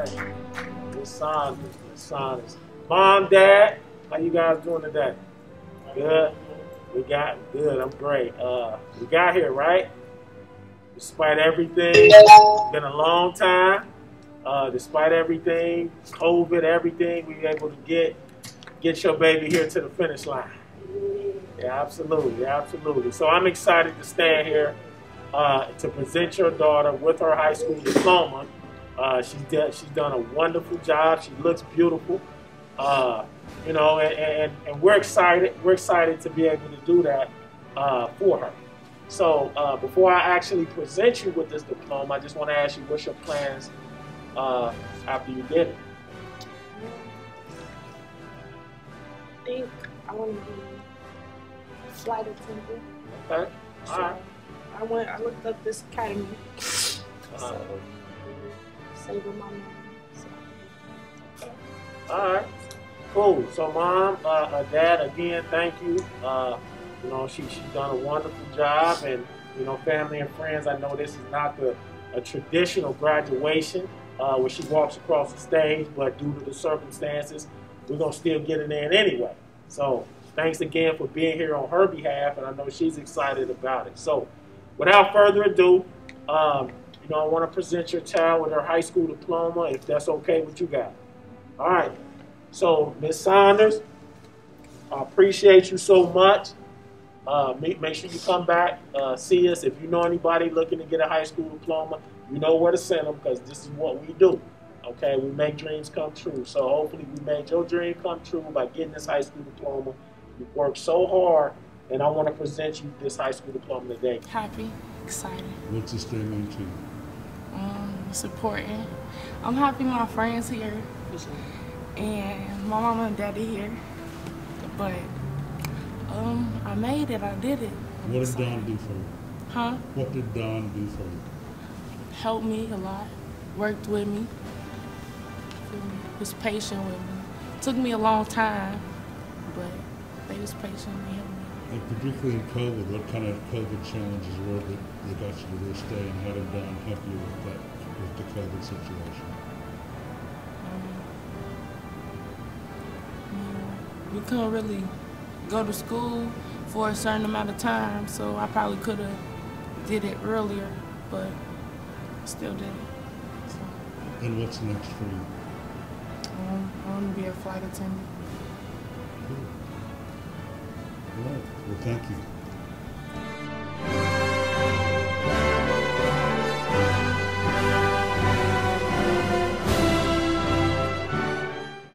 Okay. Miss. Mom, Dad, how you guys doing today? Good. We got good. I'm great. Uh, we got here right. Despite everything, it's been a long time. Uh, despite everything, COVID, everything, we were able to get get your baby here to the finish line. Yeah, absolutely, absolutely. So I'm excited to stand here uh, to present your daughter with her high school diploma. Uh, she's done, she's done a wonderful job. She looks beautiful. Uh, you know, and, and, and, we're excited. We're excited to be able to do that uh, for her. So uh, before I actually present you with this diploma, I just want to ask you, what's your plans uh, after you get it? I think I want to be flight attendant. Okay. All So, right. I went. I looked up this academy. Uh, So, So. all right. Cool. So, mom, uh, uh, dad, again, thank you. Uh, you know, she she's done a wonderful job, and you know, family and friends. I know this is not the a traditional graduation uh, where she walks across the stage, but due to the circumstances, we're gonna still get it in anyway. So, thanks again for being here on her behalf, and I know she's excited about it. So, without further ado, um, you know, I want to present your child with her high school diploma, if that's okay with you guys. All right. So, Ms. Saunders, I appreciate you so much. Uh, make, make sure you come back, uh, see us. If you know anybody looking to get a high school diploma, you know where to send them because this is what we do. Okay, we make dreams come true. So hopefully we made your dream come true by getting this high school diploma. You worked so hard, and I want to present you this high school diploma today. Happy, excited, What's the thing mean to you? Um, supporting. I'm happy my friends here and my mama and daddy here. But um, I made it. I did it. What did. Dohn do for you? Huh? What did Dohn do for you? Helped me a lot. Worked with me? Was patient with me. Took me a long time, but they was patient and helped me. And particularly in COVID, what kind of COVID challenges were that, got you to this day, and how did Dohn help you with that, with the COVID situation? Um, we couldn't really go to school for a certain amount of time, so I probably could have did it earlier, but still did it. So And what's next for you? um, I want to be a flight attendant. Thank you.